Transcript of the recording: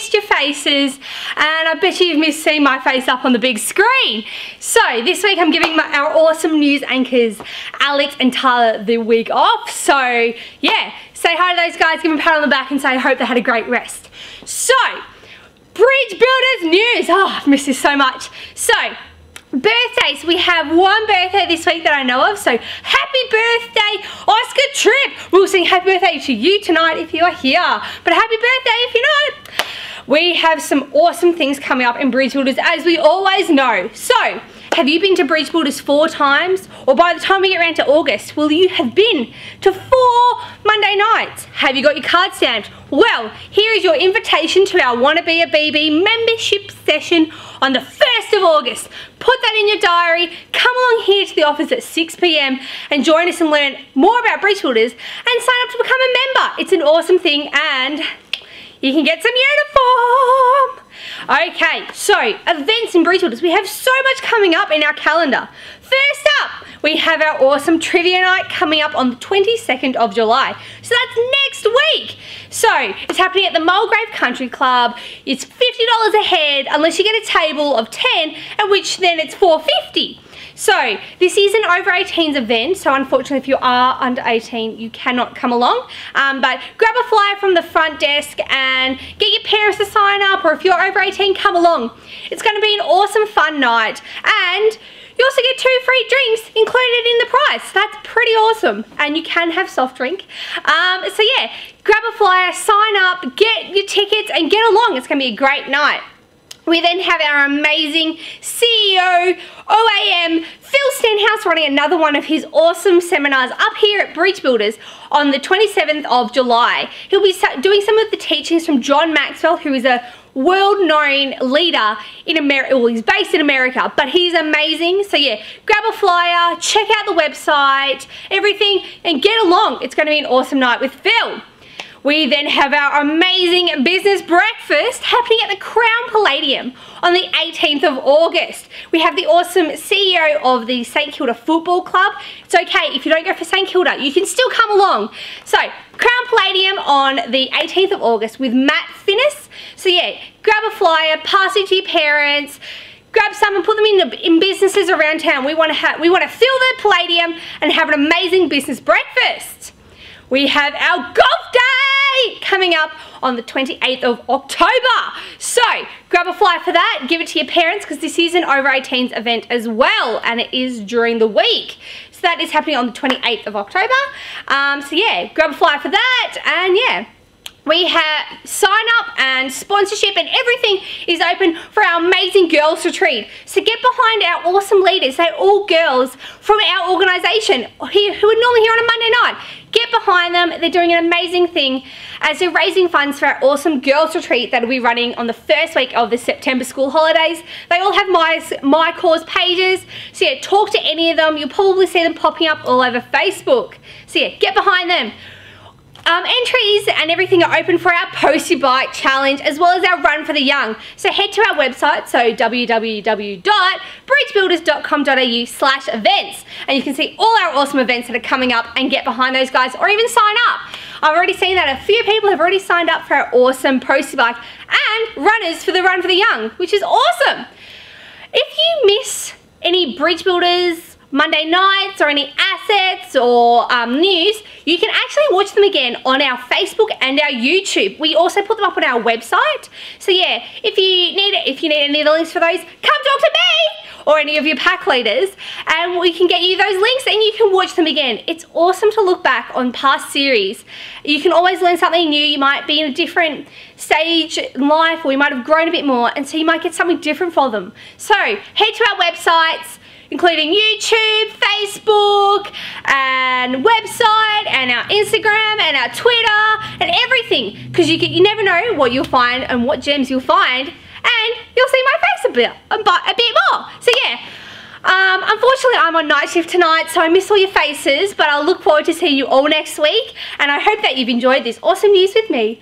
faces and I bet you've missed seeing my face up on the big screen. So this week I'm giving my, our awesome news anchors Alex and Tyler the week off. So yeah, say hi to those guys, give them a pat on the back and say I hope they had a great rest. So, Bridge Builders news. Oh, I've missed this so much. So, birthdays. We have one birthday this week that I know of. So happy birthday, Oscar Tripp. We'll sing happy birthday to you tonight if you are here. But happy birthday if you're not. We have some awesome things coming up in Bridge Builders as we always know. So have you been to Bridge Builders four times? Or by the time we get around to August, will you have been to four Monday nights? Have you got your card stamped? Well, here is your invitation to our Wanna Be a BB membership session on the 1st of August. Put that in your diary, come along here to the office at 6pm and join us and learn more about Bridge Builders and sign up to become a member. It's an awesome thing and you can get some uniform. Okay, so events in Bridge We have so much coming up in our calendar. First up, we have our awesome trivia night coming up on the 22nd of July. So that's next week. So it's happening at the Mulgrave Country Club. It's $50 a head unless you get a table of 10, at which then it's 450 so this is an over 18s event, so unfortunately if you are under 18 you cannot come along. Um, but grab a flyer from the front desk and get your parents to sign up or if you're over 18 come along. It's going to be an awesome fun night and you also get two free drinks included in the price. That's pretty awesome. And you can have soft drink. Um, so yeah, grab a flyer, sign up, get your tickets and get along. It's going to be a great night. We then have our amazing CEO, OAM, Phil Stenhouse running another one of his awesome seminars up here at Bridge Builders on the 27th of July. He'll be doing some of the teachings from John Maxwell, who is a world-known leader in America, well he's based in America, but he's amazing. So yeah, grab a flyer, check out the website, everything, and get along. It's going to be an awesome night with Phil. We then have our amazing business breakfast happening at the Crown Palladium on the 18th of August. We have the awesome CEO of the St Kilda Football Club. It's okay, if you don't go for St Kilda, you can still come along. So, Crown Palladium on the 18th of August with Matt Finnis. So yeah, grab a flyer, pass it to your parents, grab some and put them in, the, in businesses around town. We want to have, we want to fill the Palladium and have an amazing business breakfast. We have our golf day! Coming up on the 28th of October. So grab a fly for that, give it to your parents because this is an over 18s event as well and it is during the week. So that is happening on the 28th of October. Um, so yeah, grab a fly for that and yeah, we have sign up and sponsorship and everything is open for our amazing girls retreat. So get behind our awesome leaders. They're all girls from our organisation who are normally here on a Monday night. Get behind them. They're doing an amazing thing as they're raising funds for our awesome girls retreat that will be running on the first week of the September school holidays. They all have my, my cause pages. So yeah, talk to any of them. You'll probably see them popping up all over Facebook. So yeah, get behind them. Um, entries and everything are open for our Post Your Bike challenge as well as our Run for the Young. So head to our website, so www.bridgebuilders.com.au slash events and you can see all our awesome events that are coming up and get behind those guys or even sign up. I've already seen that a few people have already signed up for our awesome Post Your Bike and runners for the Run for the Young, which is awesome. If you miss any Bridge Builders Monday nights or any assets or um, news, you can actually watch them again on our Facebook and our YouTube. We also put them up on our website. So yeah, if you need if you need any of the links for those, come talk to me or any of your pack leaders and we can get you those links and you can watch them again. It's awesome to look back on past series. You can always learn something new. You might be in a different stage in life or you might have grown a bit more and so you might get something different for them. So head to our websites, including YouTube, Facebook, and website, and our Instagram, and our Twitter, and everything. Because you, you never know what you'll find and what gems you'll find, and you'll see my face a bit, a bit more. So yeah. Um, unfortunately, I'm on night shift tonight, so I miss all your faces, but I'll look forward to seeing you all next week, and I hope that you've enjoyed this awesome news with me.